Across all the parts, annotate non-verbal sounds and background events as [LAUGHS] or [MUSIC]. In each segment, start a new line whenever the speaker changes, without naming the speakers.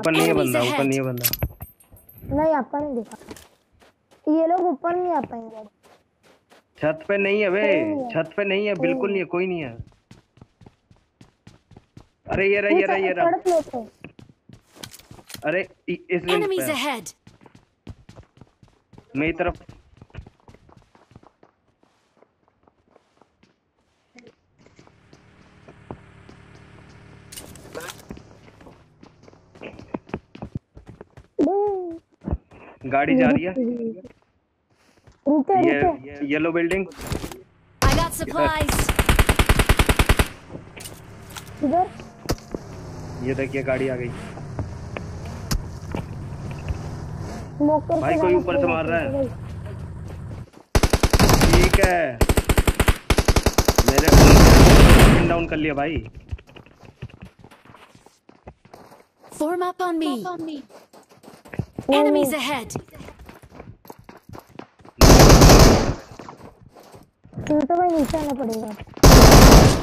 ऊपर नहीं है बंदा ऊपर नहीं है बंदा।
नहीं आपका नहीं देखा। ये लोग ऊपर नहीं आ पाएँगे।
छत पे नहीं है
है।
छत पे नहीं है बिल्कुल नहीं है। कोई नहीं है। अरे ये रहा ये रहा ये रहा। अरे इस मेरी तरफ़ गाड़ी जा रही है। [LAUGHS]
रुके
ये
रुके।
Yellow building
I got supplies!
इधर।
ये देखिए गाड़ी आ गई। भाई, कोई ऊपर से मार रहा है। ठीक है। मेरे पिन डाउन कर लिया भाई।
Form up on me! Enemies ahead!
फिर तो भाई नीचे आना पड़ेगा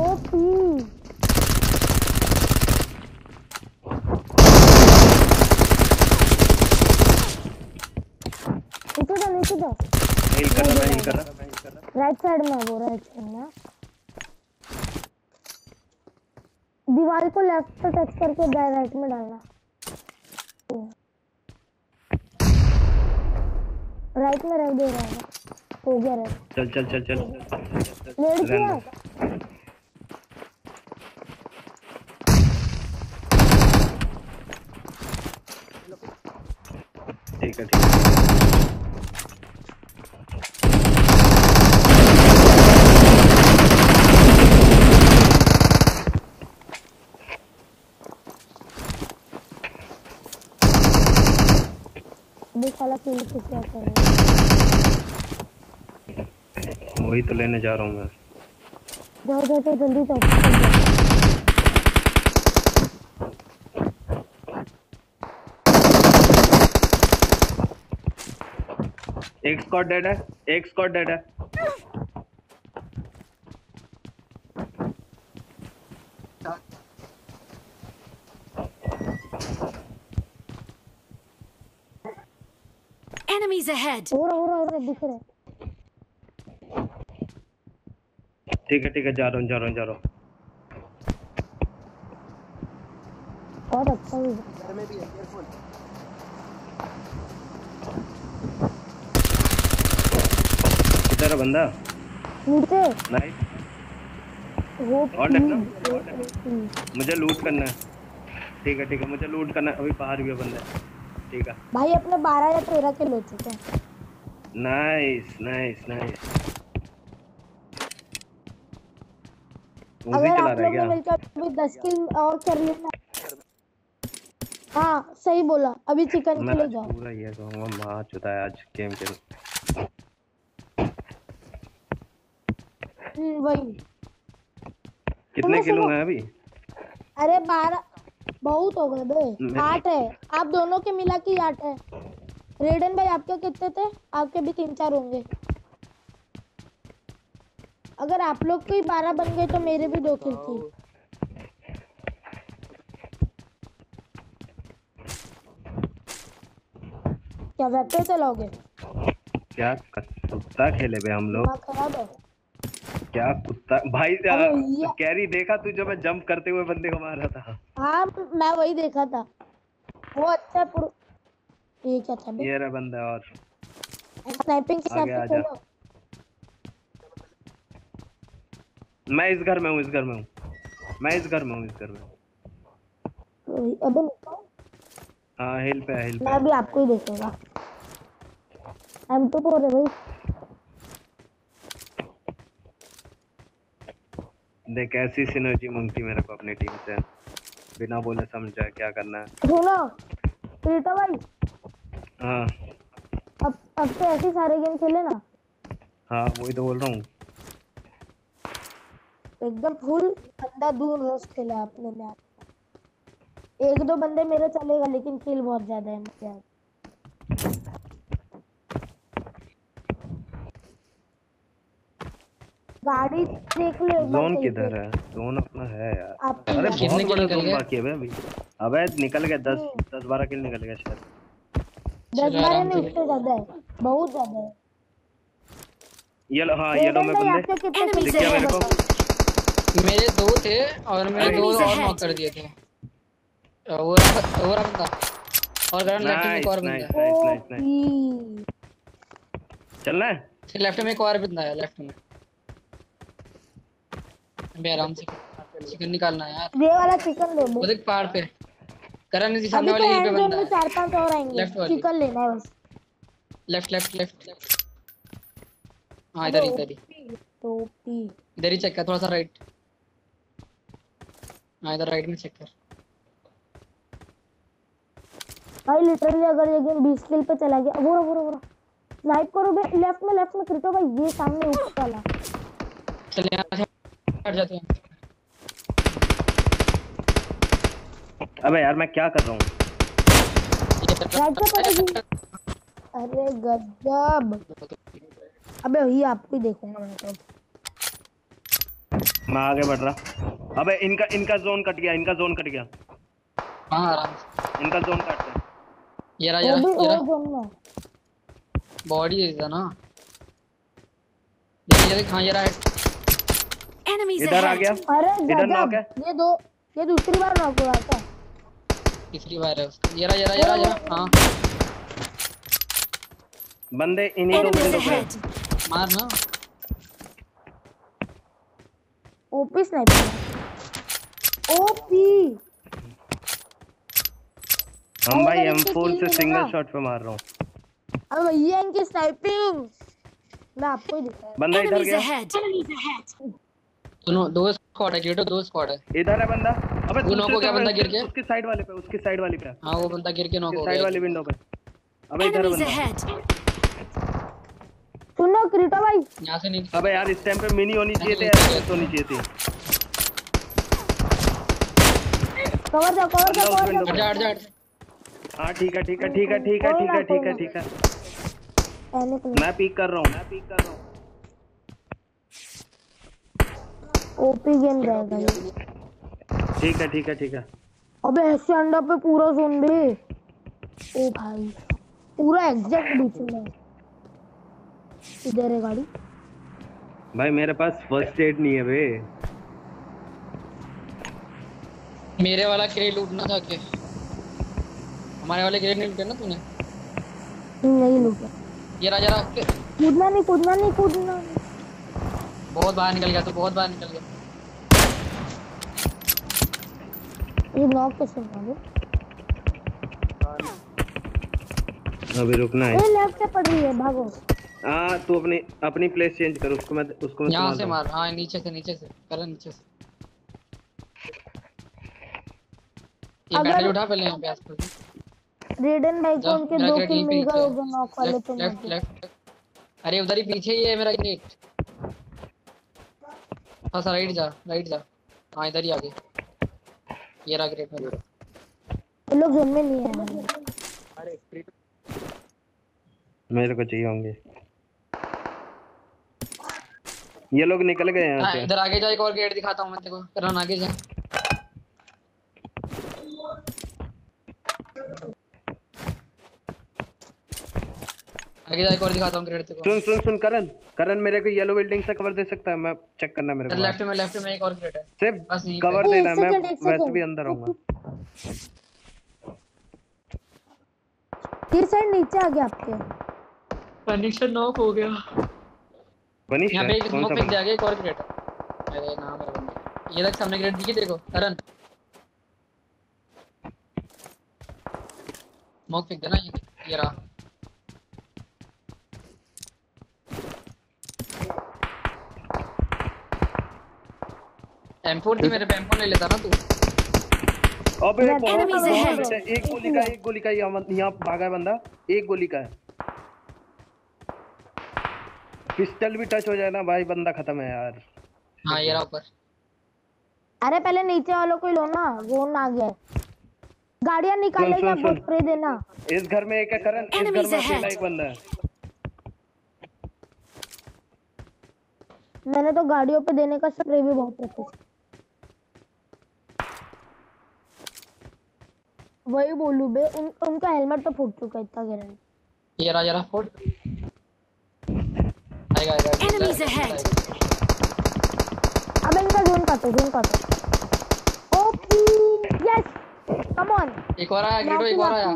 ओपी नीचे जा नीचे जा
हिल कर रहा मैं हिल कर. रहा मैं हिल कर रहा
राइट साइड में है वो राइट साइड में दीवार को लेफ़्ट से टच करके राइट में डालना। राइट में रख दे रहा है। हो गया राइट
चल चल चल चल। रहने
किया
ठीक है ठीक है।
किल से क्या कर रहा है?
वही तो लेने जा रहा हूँ मैं।
जाओ जाओ जाओ जल्दी जाओ
एक स्क्वाड डेड है एक स्क्वाड डेड है।
Enemies ahead!
हो रहा हो रहा हो रहा दिख रहा है।
ठीक है ठीक है जा रहा हूँ जा रहा हूँ जा रहा हूँ।
बहुत अच्छा हुआ
घर में भी है। केयरफुल
किधर है बंदा?
नीचे
नाइस
वो
और देखना। मुझे लूट करना है। ठीक है ठीक है मुझे लूट करना है। अभी बाहर भी है बंदा। ठीक है।
भाई अपने बारह या तेरह के ले चुके हैं।
नाइस नाइस नाइस
अगर आप लोग मिलकर अभी दस किल और कर लेना हाँ सही बोला। अभी चिकन के ले जाओ।
पूरा ये कहूँगा मार चुका है आज गेम के
हम्म, वही।
कितने किलो। हैं अभी?
अरे बारह बहुत हो गए बे। आठ है। आप दोनों के मिला के आठ है। रेडन भाई आपके कितने थे? आपके भी तीन चार होंगे। अगर आप लोग के बारह बन गए तो मेरे भी दो किल थी। क्या वेक्टर चलाओगे
क्या कुत्ता खेले बे हम लोग।
खराब है।
क्या कुत्ता? भाई कैरी देखा तू जब मैं जंप करते हुए बंदे को मारा था?
हाँ मैं वही देखा था। वो अच्छा पुर... ये क्या था
ये रहा बंदा और।
स्नाइपिंग के
आगे
साथ
आजा। मैं इस घर में हूँ इस घर में हूँ। मैं इस घर में हूँ इस घर में।
अबे।
हाँ। हिल पे है, हिल पे
मैं भी आपको ही देखेगा। एम टू फोर है भाई।
देख ऐसी सिनर्जी मांगती मेरे को अपनी टीम से। बिना बोले समझ क्या करना है?
सुनो प्रीता भाई।
हाँ।
अब अब से ऐसे सारे गेम खेले ना?
हाँ वही तो बोल रहा हूँ।
एकदम फुल अंधा दूर रस खेला आपने मैं। एक दो बंदे मेरे चलेगा लेकिन खेल बहुत ज़्यादा है मुझे गाड़ी देख लो
जोन किधर है? जोन अपना है यार। अरे बहुत बड़ा जोन बाकी है अभी अबे निकल गया दस दस बारह किल निकल गया शायद।
दस
चलो
बारह नहीं उससे ज़्यादा है। बहुत ज़्यादा है।
येलो हाँ येलो में
रेडन भाई
बंदे दिख गया मेरे को।
मेरे दो थे और मैंने दो और. नॉक कर दिए थे। वो रहा वो रहा बंदा और ग्राउंड लेफ़्ट में एक और बंदा
नाइस नाइस नाइस चलना है
है? लेफ़्ट में एक और बंदा है लेफ़्ट में। अबे आराम से चिकन निकालना यार।
ये वाला चिकन ले लो
देख पहाड़ पे। करण
अभी
सामने
तो
वाले यहीं पे बंदा है।
चार पाँच और आएँगे। चिकन लेना है बस।
लेफ़्ट लेफ़्ट लेफ़्ट हाँ इधर इधर ही।
टोपी।
इधर ही चेक कर थोड़ा सा राइट हाँ इधर राइट में चेक कर।
भाई लिटरली अगर ये गेम 20 किल पे चला गया वो रहा वो रहा वो। रहा स्नाइप करो बे लेफ़्ट में लेफ़्ट में क्रिटो भाई ये सामने ऊपर वाला।
चल यहाँ से। हट जाते हैं
अबे यार मैं क्या कर रहा हूँ
अरे गजब अबे वही आपको ही देखूँगा मैं तो
मैं आगे बढ़ रहा अबे इनका इनका जोन कट गया इनका जोन कट गया
हाँ आराम
इनका जोन कट गया
ये रहा ये रहा ये रहा बॉडी है ना देखिए देख हाँ ये रहा है
Enemies
इधर आ गया।
अरे
इधर
गजब।
है।
ये दो ये दूसरी बार नॉक हुआ था
तीसरी बार है उसका। ये रहा ये रहा ये रहा ये हाँ।
बंदे इन्हीं दो
Enemies
पे
मार ना
ओपी स्नाइपर ओपी।
हम भाई
अगर
एम
इनके
फोर
kill
से सिंगल शॉट पे मार रहा हूँ।
अब भैया इनकी स्नाइपिंग मैं आपको ही दिखा
बंदा इधर गया।
दोनों दो स्क्वाड है क्रिएटो दो स्क्वाड है।
इधर है बंदा। अबे दूसरे
हो गया बंदा गिर के?
उसके साइड वाले पे उसके साइड वाले पे
हाँ। वो बंदा गिर के नॉक हो
साइड वाली विंडो पे। अबे इधर है बंदा।
सुनो क्रिटो भाई।
यहाँ से नहीं
अबे यार इस टाइम पे मिनी होनी चाहिए थे यार तो होनी चाहिए थी।
कवर जाओ कवर जाओ कवर
हट जा हट जा जा।
हाँ ठीक है ठीक है ठीक है ठीक है ठीक है ठीक है ठीक है।
को
मैं पीक कर रहा हूँ मैं पीक कर रहा हूँ।
ओपी गेम जाएगा
ठीक है ठीक है ठीक है।
अबे ऐसे अंडा पे पूरा जोन बे ओ भाई पूरा एग्जैक्ट बीच में। इधर है गाड़ी।
भाई मेरे पास फ़र्स्ट एड नहीं है बे।
मेरे वाला क्रेट लूटना था के हमारे वाले क्रेट नहीं लूटे ना तूने?
नहीं लूटा।
ये के-
कूदना नहीं कूदना नहीं कूदना। नहीं।
बहुत बाहर निकल गया तू बहुत बाहर निकल गया।
ये नॉक कैसे मारो?
अभी रुकना है।
ए लेफ़्ट से पड़ रही है भागो।
हाँ तू अपनी अपनी प्लेस चेंज कर उसको मैं उसको मैं
यहाँ से मार हाँ नीचे से नीचे से कर नीचे से। ये बैटरी उठा पहले यहाँ पे आसपास
रेडन भाई को उनके दो किल मिल गए वो नॉक वाले थे
लेफ़्ट लेफ़्ट अरे उधर ही पीछे ही है मेरा क्रेट हाँ सर राइट जा राइट जा। हाँ इधर ही आगे। ये रहा ग्रेट में।
ये लोग जोन में नहीं अरे
मेरे को चाहिए होंगे। ये लोग निकल गए हैं
हाँ
से।
इधर आगे जा एक और गेट दिखाता हूँ मैं तेरे को। करना आगे जा। आगे जा एक और दिखाता हूँ गेट तेरे को।
सुन सुन सुन करण। करण मेरे को येलो बिल्डिंग से कवर दे सकता है? मैं चेक करना मेरे को।
लेफ़्ट में लेफ़्ट में एक और गेट है।
सिर्फ़
बस
कवर देना मैं वैसे भी अंदर आऊँगा।
तीर साइड नीचे आ गया आपके।
कनेक्शन नॉक हो गया।
बनीश
यहाँ? पे एक
बनीश?
दिया गया एक और क्रेट अरे नाम है बंदे ये देख सामने क्रेट दिखी तेरे को करण। स्मोक फेंक देना ये ये रहा। M4 थी मेरे पे M4 ले लेता ना तू
अबे बहुत. बंदे, एक गोली का एक गोली का यहाँ यहाँ भागा है बंदा एक गोली का है पिस्टल भी टच हो जाए ना भाई बंदा खत्म है यार
हाँ ये रहा ऊपर
अरे पहले नीचे वालों को लो ना जोन आ गया। गाड़ियाँ वो
सुन।
स्प्रे देना
इस घर में एक है करण इस घर में अकेला. एक बंदा है
मैंने तो गाड़ियों पे देने का स्प्रे भी बहुत रखा वही बोलू बे उन, उनका हेलमेट तो फूट चुका है इतना गारंटी
ये रहा जरा फोड़ आएगा आएगा
Enemies ahead.
अब इनका जोन काटो जोन काटो ओपी यस कम ऑन
एक और आया गिरो एक और आया।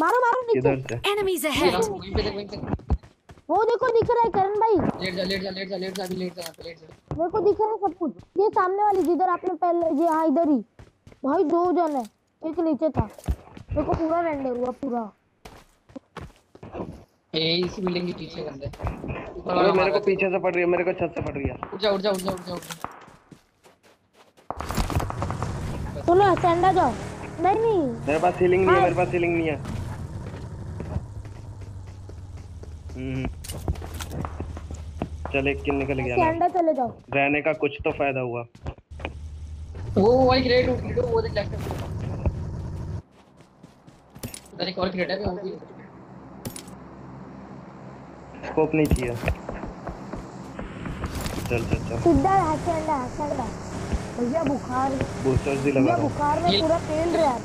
मारो मारो नीचे।
वहीं पे
वो देखो दिख रहा है करण भाई।
लेट जा लेट जा लेट जा लेट जा अभी लेट जा लेट जा।
मेरे को दिख रहा है सब कुछ। ये सामने वाली जिधर आपने पहले ये हाँ इधर ही। भाई दो जन है एक नीचे था। मेरे को पूरा रेंडर हुआ पूरा।
ये इसी बिल्डिंग के पीछे बंदे
अरे मेरे को पीछे से पड़ रही है मेरे को छत से पड़ रही है।
उठ जा उठ जा उठ जा उठ जा
सुनो सेंडा जाओ। नहीं नहीं।
मेरे पास सीलिंग नहीं है
हाँ।
मेरे पास सीलिंग नहीं है। हम्म। चल एक किल निकल गया
चले जाओ।
रहने का कुछ तो फ़ायदा हुआ।
वो वही क्रेट उठ गिरो वो देख लेफ़्ट में उधर एक और क्रेट है वो भी
स्कोप नहीं चाहिए। चल चल चल।
सीधा है सेंडा है सेंडा भैया बुखार
बूस्टर्स भी लगा रहा
बुखार में पूरा पेल रहा है।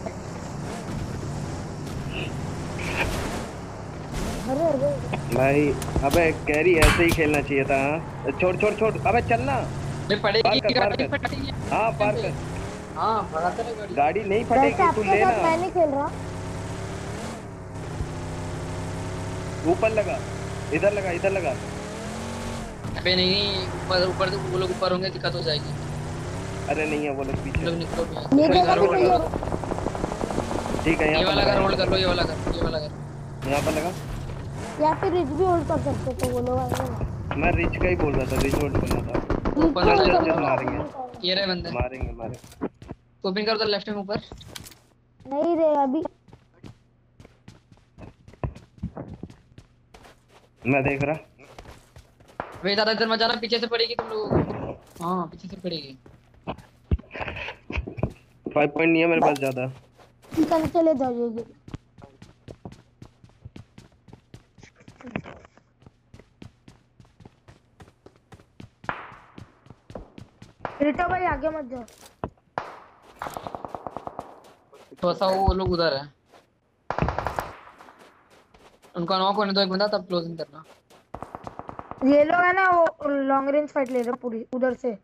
अरे अरे।
भाई अबे कैरी ऐसे ही खेलना चाहिए था हाँ? छोड़ छोड़ छोड़। अबे चलना।
मैं पड़ेगी गाड़ी फटेगी
हाँ पार कर।
हाँ भगाते ना गाड़ी।
गाड़ी नहीं फटेगी तू लेना।
मैं नहीं खेल रहा।
ऊपर लगा इधर लगा इधर लगा।
अबे नहीं नहीं ऊपर ऊपर तो वो लोग ऊपर होंगे दिक्कत हो जाएगी।
अरे नहीं है वो लोग पीछे
लोग निकलो भी होल्ड
सही
कर लो।
ठीक है
ये वाला घर होल्ड कर लो ये वाला घर ये वाला घर
यहाँ पर लगा।
या फिर रिच भी होल्ड कर सकते तो वो लोग आएँगे ना
मैं रिच का ही बोल रहा था रिच होल्ड करना था।
ऊपर। ये रहे बंदे।
मारेंगे मारेंगे।
ओपन कर उधर लेफ़्ट में ऊपर।
नहीं रे अभी।
मैं देख रहा।
वे ज़्यादा इधर मत जाना पीछे से पड़ेगी तुम लोगों को। हाँ पीछे से पड़ेगी।
फाइव पॉइंट नहीं है मेरे पास ज़्यादा।
कल चले जाइएगी। रिटा भाई आगे मत जाओ।
थोड़ा सा वो लोग उधर है। उनका नॉक होने दो एक बंदा तब क्लोजिंग करना।
ये लोग है ना वो लॉन्ग रेंज फाइट ले रहे पूरी उधर से।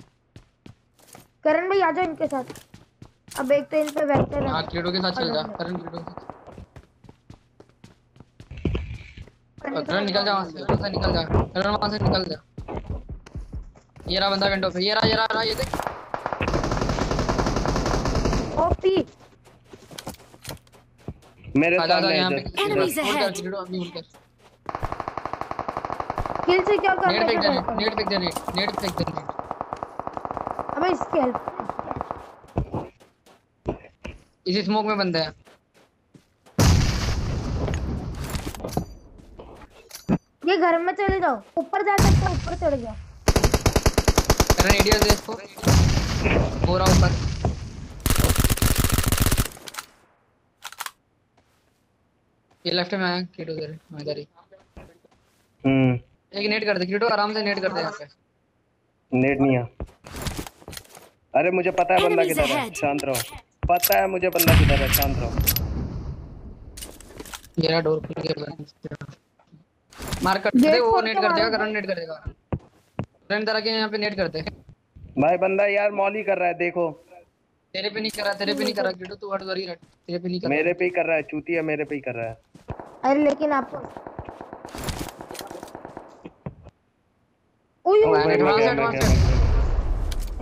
करण भाई आ जाओ इनके साथ। अब एक तो इन पे वेक्टर
हाँ।
है
क्रीडो के साथ चल जा। करण क्रीडो के साथ। करण निकल जा वहाँ से। निकल जा। करण वहाँ से निकल जा। ये रहा बंदा विंडो पे ये रहा ये रहा रहा ये देख।
ओपी।
मेरे सामने
यहाँ पे।
Enemies
होल्ड कर
ahead.
क्रीडो अभी होल्ड कर
किल सिक्योर कर
नेट फेंक दे नेट फेंक दे नेट नेट फेंक दे नेट।
अबे इसकी हेल्प
इसी स्मोक में बंदे हैं।
ये घर में चले जाओ। ऊपर जा सकते हो ऊपर चढ़ जाओ।
एडीएस दे इसको हो रहा ऊपर। ये लेफ़्ट में आया क्रीडो इधर हाँ, इधर ही।
हम्म।
एक नेट कर दे क्रीडो आराम से नेट कर दे यहाँ पे।
नेट नहीं है। अरे मुझे पता है बंदा किधर है शांत रहो। पता है मुझे बंदा किधर है शांत रहो।
मेरा डोर खुल गया मार कर दे वो नेट कर देगा
मारो।
करण नेट कर देगा। करण तरह के यहाँ पे नेट कर दे
भाई बंदा यार मॉली कर रहा है देखो।
तेरे पे नहीं कर रहा तेरे पे नहीं कर रहा क्रीडो तू हट वरी रट तेरे पे नहीं कर रहा।
मेरे पे ही कर रहा है चूतिया मेरे पे ही कर रहा है।
अरे लेकिन आप ओए
गया, गया। मैं गया,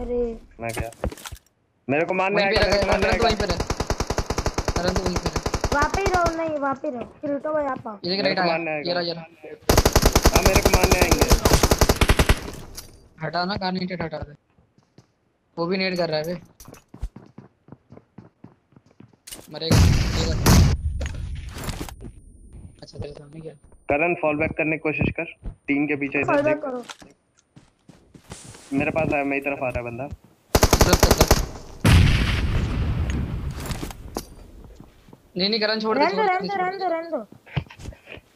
अरे।
मैं गया। मेरे को मारने आएगा मेरे को मारने
तो वहीं पे रह। तो वहीं पे रह।
वहाँ पे ही रहो नहीं वहाँ पे रहो। फिर उठो भाई आप। आओ
ये राइट आया।
मारने
ये रहा ये रहा।
हाँ मेरे को मारने आएँगे।
हटा ना कार हटा दे वो भी नेट कर रहा है बे मरेगा अच्छा तेरे सामने क्या?
करण फॉल बैक करने की कोशिश कर। टीम के पीछे इधर देख।
करो।
मेरे पास आया मेरी तरफ़ आ रहा है बंदा।
ड्रॉप कर नहीं नहीं करण छोड़ दे
रहने दो रहने दो रहने दो।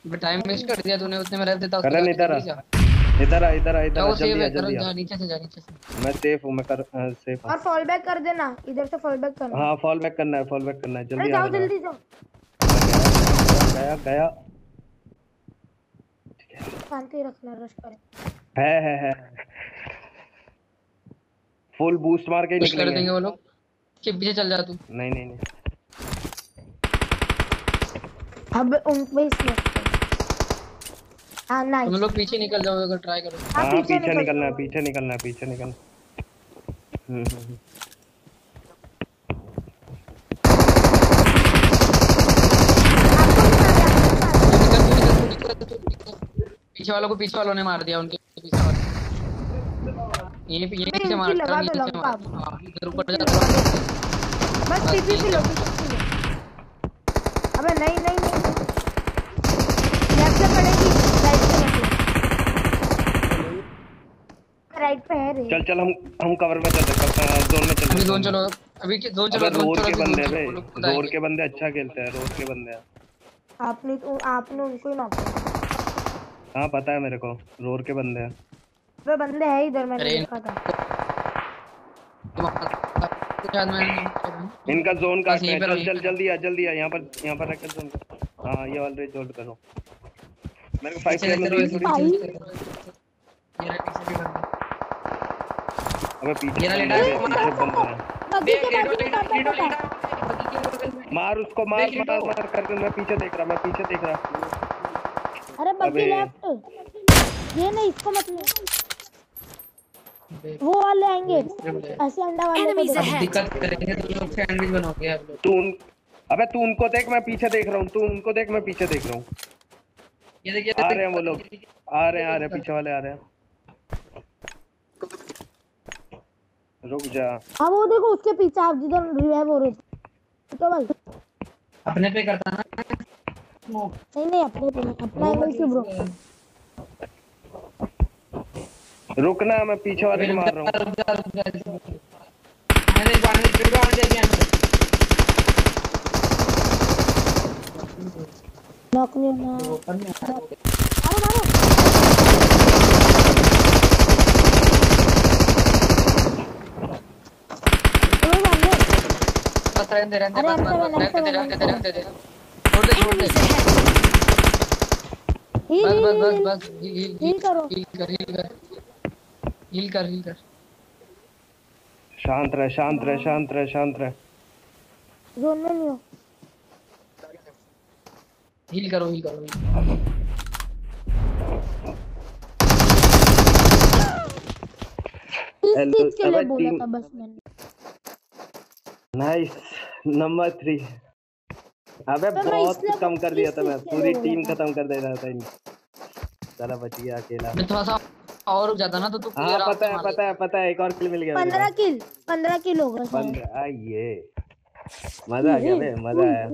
रहने
टाइम वेस्ट कर दिया तूने उतने में रह देता उसको
करण इधर आ। इधर आ इधर आ इधर आ जल्दी आ जल्दी आ।
नीचे से जा नीचे से।
मैं सेफ़ हूँ मैं कर सेफ़ हूँ।
और फॉल बैक कर देना इधर से फॉल बैक करना।
हाँ फॉल बैक करना है फॉल बैक करना है जल्दी आ
जाओ जल्दी जाओ।
गया गया
शांति रखना रश करें।
है है है। फुल बूस्ट मार के
पुश कर देंगे वो लोग। के पीछे चल जा तू।
नहीं नहीं नहीं।
अब उन पे इसमें। हाँ
तुम लोग पीछे निकल जाओ अगर ट्राई करो
हाँ
हाँ
पीछे
पीछे निकलना है पीछे निकलना है पीछे निकलना हम्म, हम्म, हम्म।
निकल पीछे वालों को पीछे वालों ने मार दिया उनके पीछे वाले ये ये पीछे मार
इनकी लगा
करण
दो
नीचे
लंका।
मार। इधर ऊपर जा
बस पीपी पी लो पीपी पी लो अबे नहीं नहीं नहीं लेफ़्ट से पड़ेगी राइट से मतलब राइट पे है रे
चल चल हम हम कवर में चलते हैं। जोन में चलते हैं।
जोन चलो अभी के जोन चलो जोन
रोड के बंदे
जोन
हैं बे रोड के बंदे अच्छा खेलते हैं रोड के बंदे हैं।
आपने तो आपने उनको ही नॉक किया।
हाँ पता है मेरे को रोड के बंदे हैं।
वे बंदे हैं इधर मैंने देखा था।
तुम शायद मैं
इनका जोन
यहीं
चल चल जल्दी आ जल्दी आ यहाँ पर यहाँ पर रखकर जोन। हाँ ये ऑलरेडी जोल्ड करो। मेरे को फाइव
पीछे
में
रहो। ये रहा पीछे भी बंदा।
अबे पीछे
ये लेटा
हैं, पीछे बंदे हैं।
देख,
के
बगल में।
मार उसको मार मार मार करके मैं पीछे देख रहा मैं पीछे देख रहा।
अरे बग्गी लेफ़्ट ये नहीं इसको मत ले। वो वाले आएँगे। ऐसे अंडा वाले.
दिक्कत करेंगे तो लोग सैंडविच बनाओगे आप लोग।
तू अबे तू उनको देख मैं पीछे देख रहा हूँ। तू उनको देख मैं पीछे देख रहा हूँ।
ये देखिए
आ रहे हैं वो लोग। आ रहे हैं आ रहे हैं पीछे वाले आ रहे हैं। रुक जा।
हाँ वो देखो उसके पीछे आप जिधर रिवाइव हो रहे है भाई।
अपने पे करता ना।
नहीं नहीं अपने पे नहीं, अपना एंगल से ब्रो
रुकना मैं पीछे वाले को मार रहा हूँ।
रुक जा, रुक जा, मैंने में फिर बार दे दिया
नॉक नहीं होना
तो ऊपर में आ गया।
मारो मारो वो बंदे
बस रहने दे, रहने दे, बस, बस, रहने दे, रहने दे, रहने दे। छोड़ दे, छोड़ दे। बस, बस, बस, बस, हील,
करो।
हील कर, हील कर। हील कर, हील कर।
शांत रह शांत रह शांत रह शांत रह
जोन में नहीं हो
हील करो, हील करो, heal
hello, team- nice number three अबे
तो
बहुत कम कर दिया था मैं। पूरी टीम खत्म कर दे रहा था इन चला बच गया अकेला।
मैं थोड़ा सा और रुक जाता ना तो तू
हाँ पता है पता है पता है एक और किल मिल गया।
पंद्रह किल पंद्रह किल होगा शायद
पंद्रह ये। मज़ा आ गया बे मज़ा आया।